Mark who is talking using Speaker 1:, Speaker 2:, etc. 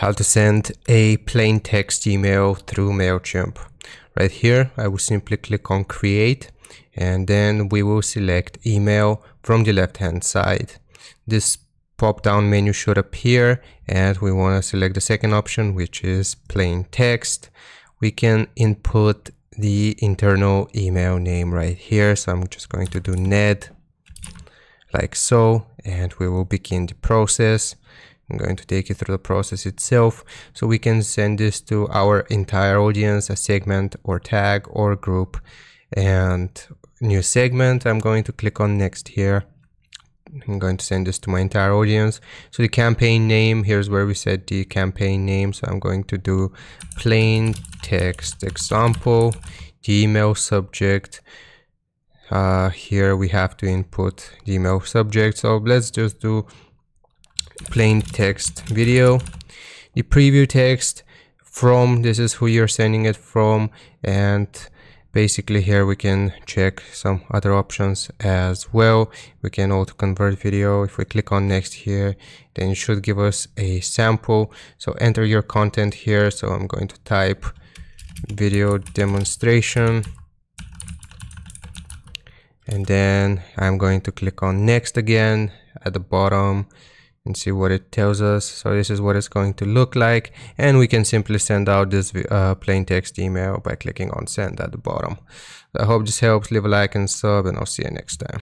Speaker 1: how to send a plain text email through MailChimp. Right here, I will simply click on create and then we will select email from the left hand side. This pop down menu should appear and we want to select the second option which is plain text. We can input the internal email name right here so I'm just going to do Ned like so and we will begin the process I'm going to take you through the process itself so we can send this to our entire audience, a segment or tag or group and new segment. I'm going to click on next here. I'm going to send this to my entire audience. So the campaign name, here's where we set the campaign name. So I'm going to do plain text example, the email subject. Uh, here we have to input the email subject. So let's just do plain text video. The preview text from this is who you're sending it from and basically here we can check some other options as well. We can auto convert video. If we click on next here then it should give us a sample. So enter your content here. So i'm going to type video demonstration. And then i'm going to click on next again at the bottom and see what it tells us. So this is what it's going to look like. And we can simply send out this uh, plain text email by clicking on send at the bottom. I hope this helps. Leave a like and sub and I'll see you next time.